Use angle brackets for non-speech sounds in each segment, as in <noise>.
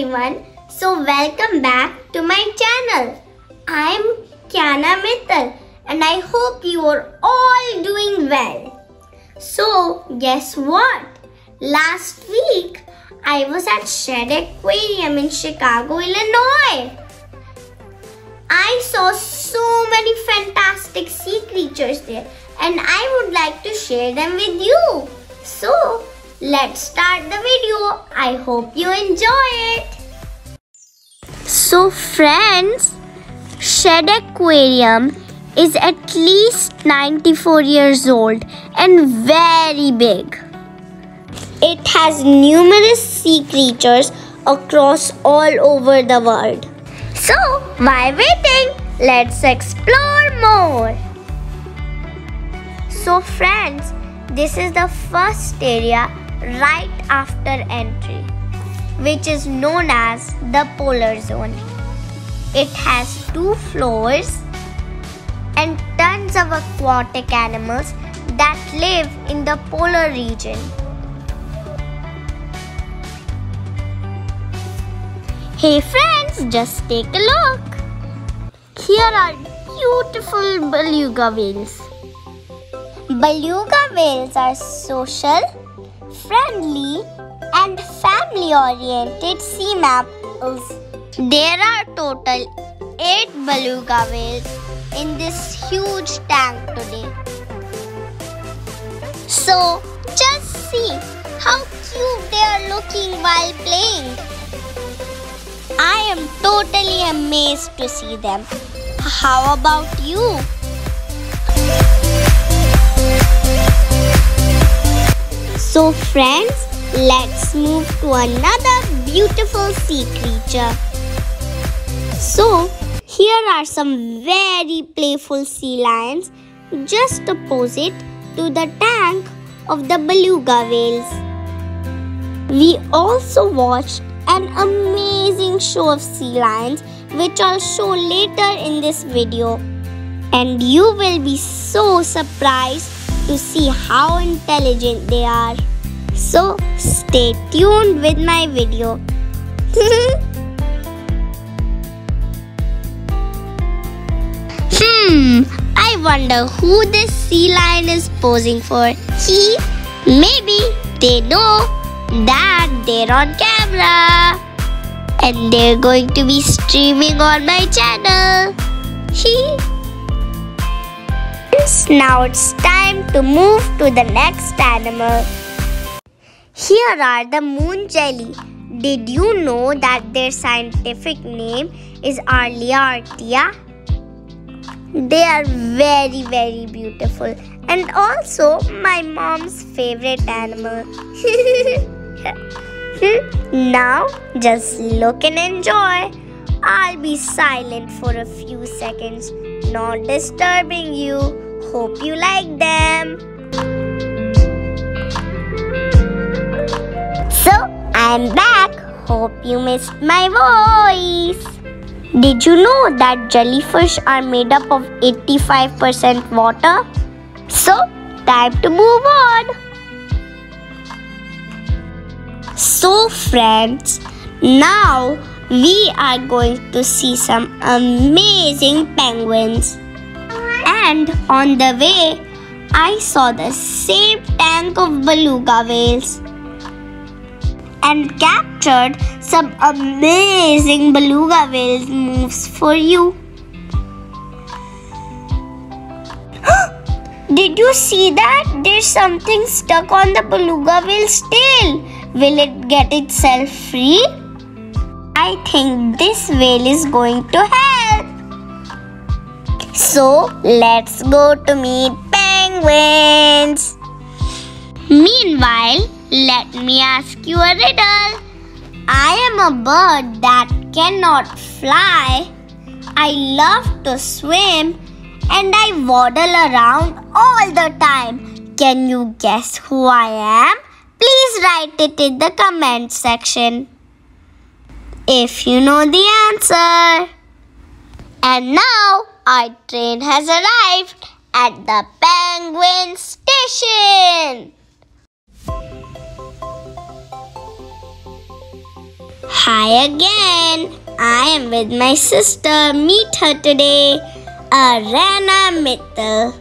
everyone. So welcome back to my channel. I am Kiana Mittal and I hope you are all doing well. So guess what? Last week I was at Shedd Aquarium in Chicago, Illinois. I saw so many fantastic sea creatures there and I would like to share them with you. So let's start the video. I hope you enjoy it. So friends, Shedd Aquarium is at least 94 years old and very big. It has numerous sea creatures across all over the world. So, why waiting? Let's explore more. So, friends, this is the first area right after entry, which is known as the polar zone. It has two floors and tons of aquatic animals that live in the polar region. Hey friends, just take a look. Here are beautiful beluga whales. Beluga whales are social, friendly, and family oriented sea mammals. There are total 8 beluga whales in this huge tank today. So, just see how cute they are looking while playing. I am totally amazed to see them. How about you? So, friends, let's move to another beautiful sea creature. So, here are some very playful sea lions just opposite to the tank of the beluga whales. We also watched an amazing show of sea lions which I'll show later in this video. And you will be so surprised to see how intelligent they are. So stay tuned with my video. <laughs> hmm, I wonder who this sea lion is posing for. He, maybe they know that they're on camera and they're going to be streaming on my channel. He. Now it's time to move to the next animal. Here are the moon jelly. Did you know that their scientific name is Aurelia They are very very beautiful and also my mom's favorite animal. <laughs> now just look and enjoy. I'll be silent for a few seconds, not disturbing you. Hope you like them. So, I'm back. Hope you missed my voice. Did you know that jellyfish are made up of 85% water? So, time to move on. So, friends, now we are going to see some amazing penguins. And on the way, I saw the same tank of beluga whales and captured some amazing beluga whales moves for you. <gasps> Did you see that? There's something stuck on the beluga whale's tail. Will it get itself free? I think this whale is going to help. So let's go to meet penguins. Meanwhile, let me ask you a riddle. I am a bird that cannot fly. I love to swim and I waddle around all the time. Can you guess who I am? Please write it in the comment section if you know the answer. And now our train has arrived at the Penguin Station. Hi again. I am with my sister. Meet her today, Arana Mittal.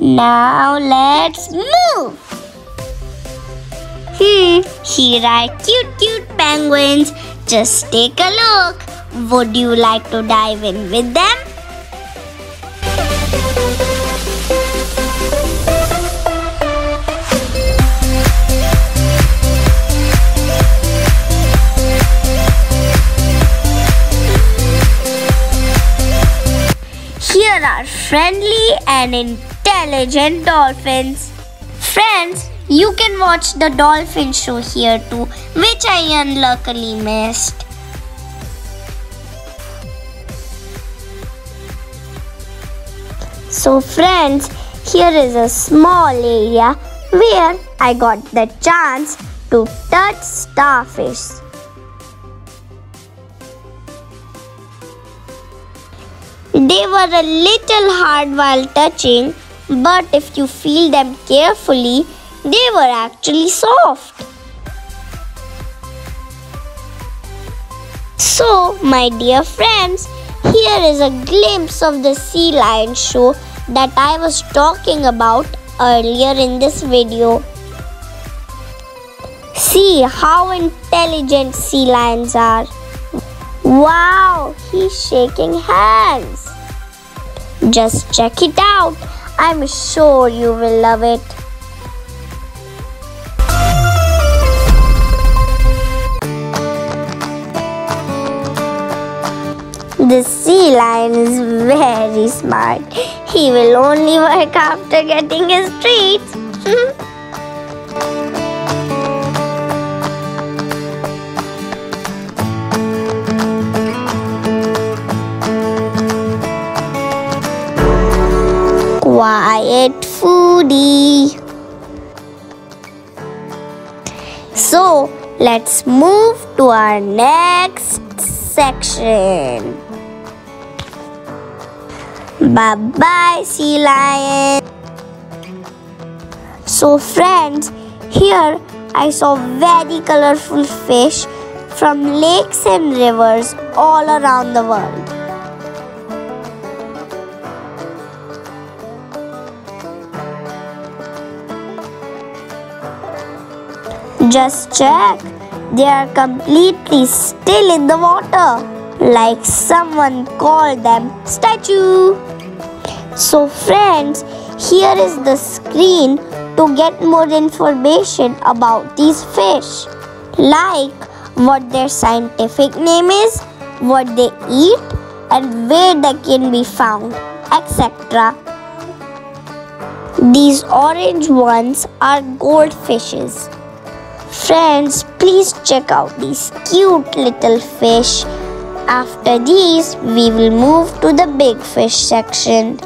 Now let's move. Hmm, here are cute cute penguins. Just take a look. Would you like to dive in with them? Here are friendly and intelligent dolphins. Friends, you can watch the dolphin show here too, which I unluckily missed. So friends, here is a small area where I got the chance to touch starfish. They were a little hard while touching, but if you feel them carefully, they were actually soft. So, my dear friends, here is a glimpse of the sea lion show that I was talking about earlier in this video. See how intelligent sea lions are. Wow, he's shaking hands. Just check it out. I'm sure you will love it. Lion is very smart. He will only work after getting his treats. <laughs> Quiet foodie. So let's move to our next section. Bye bye, sea lion. So, friends, here I saw very colorful fish from lakes and rivers all around the world. Just check, they are completely still in the water, like someone called them statue. So friends, here is the screen to get more information about these fish, like what their scientific name is, what they eat, and where they can be found, etc. These orange ones are goldfishes. Friends, please check out these cute little fish. After these, we will move to the big fish section.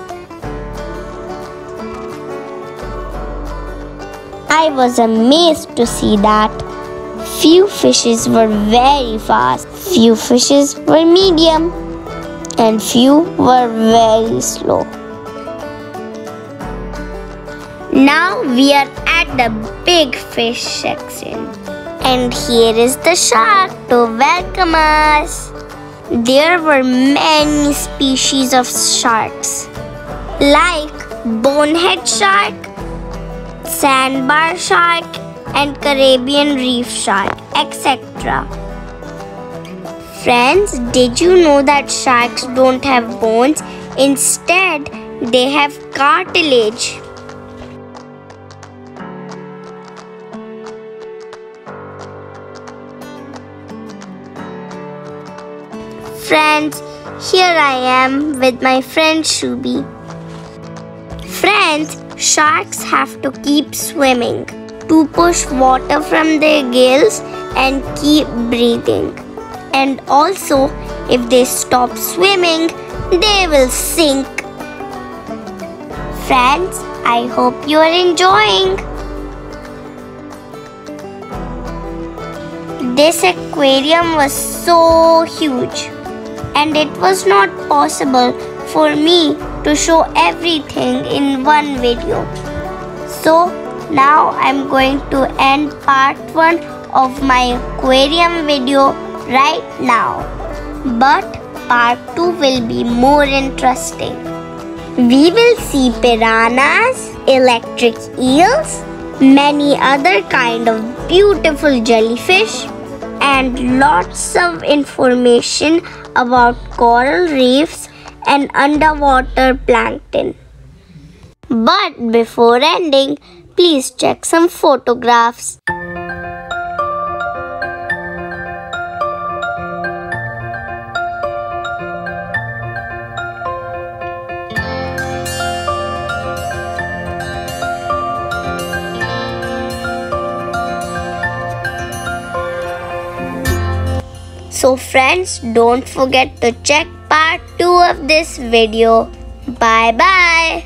I was amazed to see that. Few fishes were very fast, few fishes were medium, and few were very slow. Now we are at the big fish section. And here is the shark to welcome us. There were many species of sharks, like bonnethead shark, sandbar shark, and Caribbean reef shark, etc. Friends, did you know that sharks don't have bones? Instead, they have cartilage. Friends, here I am with my friend Shubi. Friends, sharks have to keep swimming to push water from their gills and keep breathing. And also, if they stop swimming, they will sink. Friends, I hope you are enjoying. This aquarium was so huge and it was not possible for me to show everything in one video. So now I'm going to end part 1 of my aquarium video right now. But part 2 will be more interesting. We will see piranhas, electric eels, many other kind of beautiful jellyfish and lots of information about coral reefs and underwater plankton. But before ending, please check some photographs. So friends, don't forget to check part 2 of this video. Bye bye.